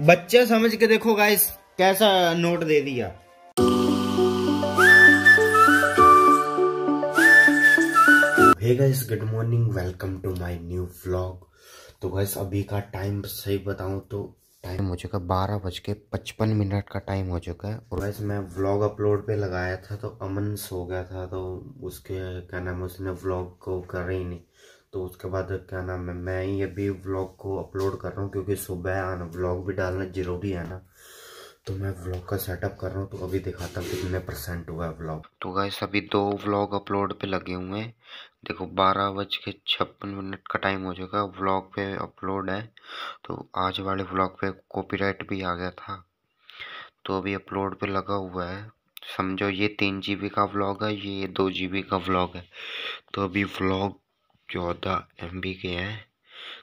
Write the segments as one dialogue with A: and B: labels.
A: बच्चे समझ के देखो गाइस कैसा नोट दे दिया। Hey guys good morning welcome to my new vlog तो गाइस अभी का टाइम सही बताऊँ तो टाइम हो चुका बारह बज के पचपन मिनट का टाइम हो चुका है। और वैसे मैं व्लॉग अपलोड पे लगाया था तो अमन सो गया था तो उसके, क्या नाम उसने व्लॉग को कर ही नहीं। तो उसके बाद क्या नाम है, मैं ही अभी व्लॉग को अपलोड कर रहा हूँ क्योंकि सुबह आना व्लॉग भी डालना ज़रूरी है ना। तो मैं व्लॉग का सेटअप कर रहा हूँ तो अभी दिखाता हूँ कितने परसेंट हुआ है व्लॉग तो गाइस अभी दो व्लॉग अपलोड पे लगे हुए हैं। देखो, बारह बज के छप्पन मिनट का टाइम हो है व्लॉग पे अपलोड है। तो आज वाले व्लॉग पे कॉपीराइट भी आ गया था। तो अभी अपलोड पे लगा हुआ है। समझो, ये तीन जी का व्लॉग है, ये दो जी का व्लॉग है। तो अभी व्लॉग चौदह एम के हैं।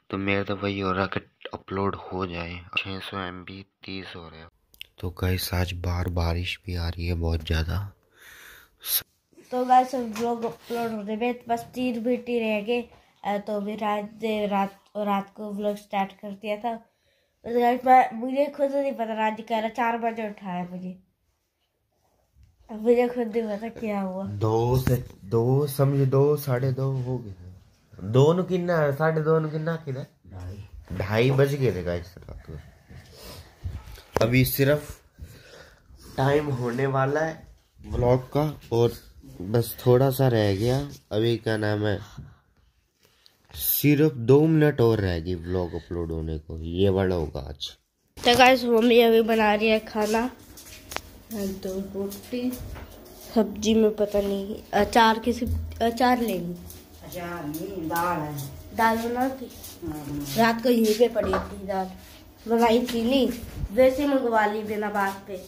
A: तो मेरा तो वही हो रहा है कि अपलोड हो जाए। छः सौ एम बी तीस हो रहे तो गैस आज बार बारिश भी आ रही है बहुत ज़्यादा।
B: तो गैस ब्लॉग अपलोड होने में बस तीन मिनट ही रह गए। तो अभी रात रात रात को ब्लॉग स्टार्ट कर दिया था। तो गैस मैं मुझे खुद नहीं पता रात कह रहा चार बजे उठाया मुझे। मुझे खुद नहीं पता क्या हुआ।
A: दो से दो समझ दो साढ़े दो हो गए। दो नु किन्ना साढ़े दो नु? किन्ना ढाई. ढाई बज गए थे गाइस रात को अभी सिर्फ़ टाइम होने वाला है व्लॉग का और बस थोड़ा सा रह गया। अभी क्या नाम है? सिर्फ़ दो मिनट और रह गई व्लॉग अपलोड होने को। ये बड़ा होगा आज।
B: तो गाइस मम्मी अभी बना रही है खाना। दो रोटी। सब्ज़ी में पता नहीं अचार किसी अचार लेंगे। दाल है। दाल बना हाँ, रात को यहीं पे पड़ी थी दाल। मंगाई थी नहीं वैसे मंगवा ली बिना बात पे।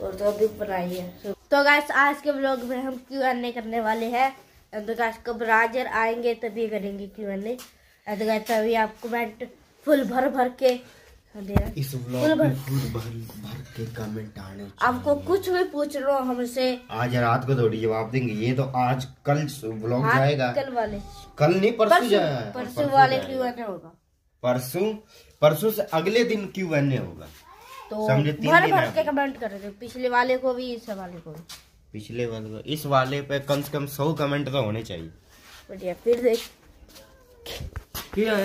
B: और तो अभी बनाई है। तो गैस आज के ब्लॉग में हम क्यू एन ए करने वाले हैं। तो गैस कब राजर आएँगे तभी करेंगे क्यू एन ए तो गैस तभी आप कमेंट फुल भर भर के
A: इस फुल भर, भर भर के कमेंट आने
B: आपको कुछ भी पूछ लो हमसे।
A: आज रात को थोड़ी जवाब देंगे। ये तो आज कल ब्लॉग हाँ, जाएगा।
B: कल वाले।
A: कल नहीं परसों
B: परसों वाले क्यू एन होगा।
A: परसों परसों से अगले दिन क्यू एन होगा।
B: तो भर भर के कमेंट कर रहे थे। पिछले वाले को भी इस वाले को भी।
A: पिछले वाले को इस वाले पे कम से कम सौ कमेंट तो होने चाहिए।
B: बढ़िया फिर देख। क्या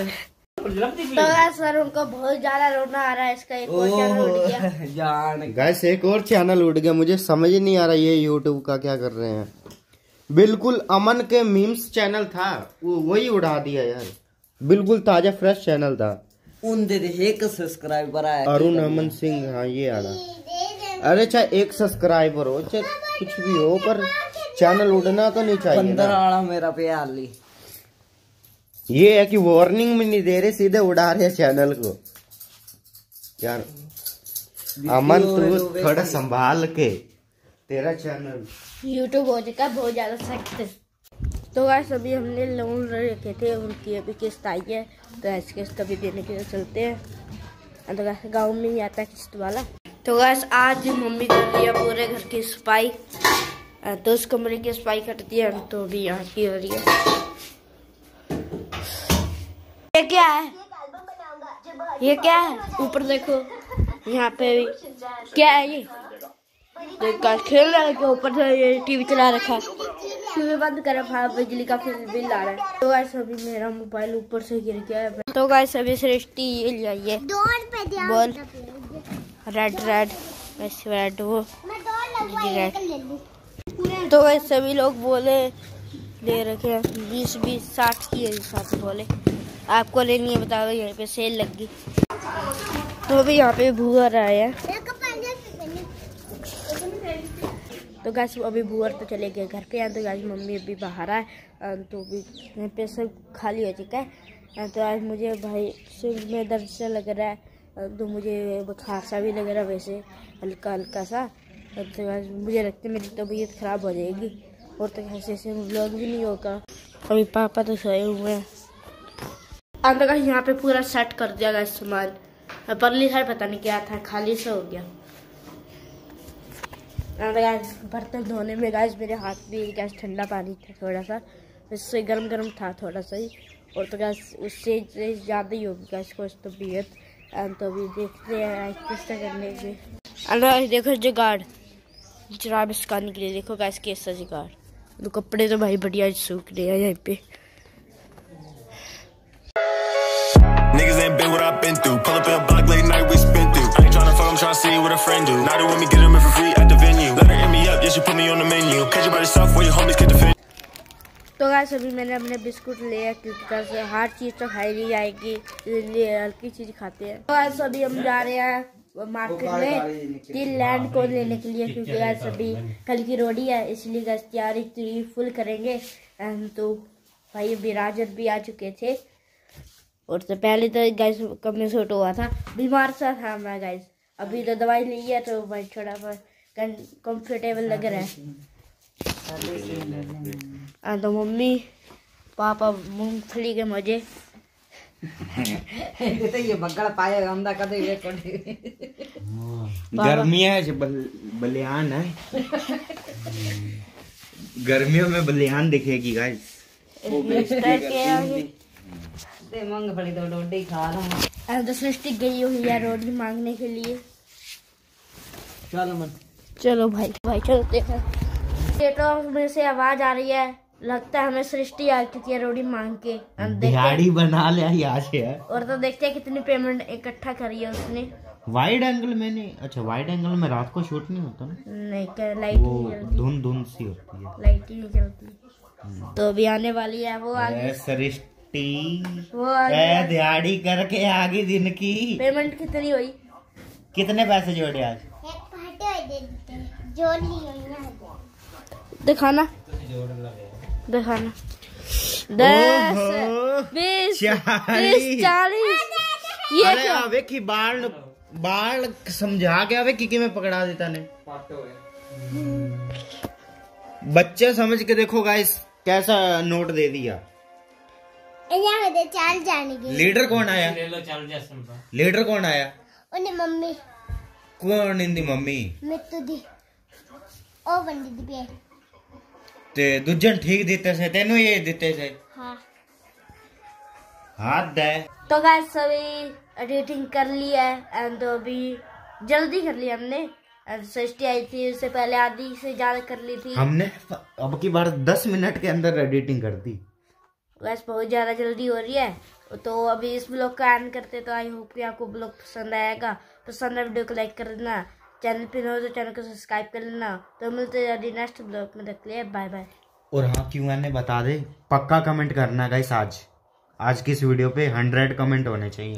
B: सर उनको बहुत ज़्यादा रोना आ रहा है इसका एक और चैनल उड़ गया।
A: गैस एक और चैनल उड़ गया मुझे समझ नहीं आ रहा ये यूट्यूब का क्या कर रहे हैं। बिल्कुल अमन के मीम्स चैनल था वो वही उड़ा दिया यार। बिल्कुल ताज़ा फ्रेश चैनल था।
C: उनदे एक सब्सक्राइबर आया
A: अरुण अमन सिंह हाँ ये आ रहा अरे चाहे एक सब्सक्राइबर हो चाहे कुछ भी हो पर चैनल उड़ना तो नहीं चाहिए
C: पंद्रह मेरा प्यार ली
A: ये है कि वार्निंग में नहीं दे रहे सीधे उड़ा रहे चैनल को। यार अमन तू थोड़ा संभाल के तेरा चैनल
B: यूट्यूब हो चुका बहुत ज़्यादा सख्त। तो वैसे अभी हमने लोन रखे थे उनकी अभी किस्त आई है तो ऐसी किस्त अभी देने के लिए चलते हैं। तो वैसे गाँव में ही आता है किस्त वाला। तो वैसे आज मम्मी कर दिया पूरे घर की सफ़ाई। तो उस कमरे की सफ़ाई करती है तो अभी यहाँ की हो रही है। ये क्या है? ये क्या है? ऊपर देखो यहाँ पे भी क्या है ये? खेल रहा है ऊपर से ये टीवी चला रखा है। टीवी बंद कर हाँ बिजली का फिर बिल आ रहा है। तो गाइस अभी मेरा मोबाइल ऊपर से गिर गया है। तो गाइस अभी सृष्टि ये ले आइए बोल। रेड रेड वैसे रेड वो। रेड तो गाइस सभी लोग बोले ले रखे हैं। बीस बीस साठ की साथ बोले। आपको लेनी है बता दो यहाँ पे सेल लग गई। तो अभी यहाँ पे रहा है। तो गैस अभी बुअर तो चले गए, घर पे यहाँ तो आज मम्मी अभी बाहर आए। तो अभी यहाँ पे सब खाली हो चुका है। तो आज मुझे भाई सिर में दर्द सा लग रहा है। तो मुझे खासा भी लग रहा है वैसे, हल्का हल्का सा। तो आज मुझे लगता है मेरी तबीयत ख़राब हो जाएगी। और तो ऐसे ऐसे ब्लॉग भी नहीं होगा। अभी पापा तो सोए हुए हैं। अंदर का यहाँ पे पूरा सेट कर दिया गया सामान। परली साइड पता नहीं क्या था, खाली से हो गया। बर्तन धोने में गैस मेरे हाथ भी गैस ठंडा पानी था थोड़ा सा उससे गर्म गर्म था थोड़ा सा ही। और तो गैस उससे ज़्यादा ही होगी गैस को तबीयत एंड तो अभी देखते हैं किस्ता करने के। अल्लाह देखो जुगाड़। जराब सुखाने के लिए देखो कैसे कैसा जुगाड़। तो कपड़े तो भाई बढ़िया सूख रहे हैं यहाँ पे। Do. They want me get them in for free at the venue. Let her hit me up, yeah, she put me on the menu. Catch you by yourself where your homies can defend. तो guys अभी मैंने अपने biscuit लिया क्योंकि हर चीज़ तो खाई नहीं जाएगी इसलिए हल्की चीज़ खाते हैं तो गाइस अभी हम जा रहे हैं मार्केट में तिल लैंड को लेने के लिए क्योंकि गाइस अभी कल की रोडी है इसलिए गैस तैयारी फुल करेंगे तो भाई अभी राजर भी आ चुके थे और तो पहले तो गैस कम में हुआ था बीमार सा था मैं गैस अभी तो दवाई ली है तो भाई थोड़ा कंफर्टेबल लग रहा है। हाँ तो मम्मी पापा मूंगफली के मज़े।
C: तो ये बगड़ पाए अंदा कदे ये
A: गर्मियाँ है बल, बलियान है। गर्मियों में बलियान दिखेगी गाइस
C: ते मूंगफली तो रोटी खा रहा
B: तो सृष्टि गई हुई है रोटी मांगने के लिए।
C: चलो मन।
B: चलो भाई भाई चलते हैं। थिएटर में से आवाज़ आ रही है। लगता है हमें सृष्टि आ चुकी है रोटी मांग के।
A: दिहाड़ी बना लिया यहाँ से है
B: और तो देखते हैं कितनी पेमेंट इकट्ठा करी है उसने।
A: वाइड एंगल मैंने अच्छा वाइड एंगल में रात को शूट नहीं होता ना।
B: नहीं क्या लाइट
A: वो धुंध धुंध सी होती है।
B: लाइट ही नहीं चलती तो अभी आने वाली है वो आगे।
A: वो दिहाड़ी करके आगे दिन की
B: पेमेंट कितनी हुई?
A: कितने पैसे जोड़े आज?
B: दिखाना। दिखाना। दस बीस चालीस।
A: ये अरे आवे की बाल बाल समझा के आवे की मैं पकड़ा देता ने? बच्चे समझ के देखो गाइस कैसा नोट दे दिया। लीडर कौन आया? लीडर कौन आया?
D: मम्मी।
A: कौन इंदी मम्मी?
D: मित्तू दी। ओ बंदी दी पे
A: ते दूजन ठीक देते से तेनु ये देते से।
D: हाँ।
A: हाथ दे।
B: तो गाइस सभी एडिटिंग कर ली है एंड तो अभी जल्दी कर लिया हमने। सृष्टि आई थी उससे पहले आधी से ज़्यादा कर ली थी।
A: हमने अब की बार दस मिनट के अंदर एडिटिंग कर दी।
B: बस बहुत ज़्यादा जल्दी हो रही है। तो अभी इस ब्लॉग का एंड करते तो आई होप कि आपको ब्लॉग पसंद आएगा। पसंद है वीडियो को लाइक कर देना। चैनल पे हो तो चैनल को सब्सक्राइब कर लेना। तो मिलते हैं नेक्स्ट ब्लॉग में रख लिया बाय बाय
A: और हाँ क्यों मैंने बता दे पक्का कमेंट करना गाइस आज। आज की इस वीडियो पे हंड्रेड कमेंट होने चाहिए।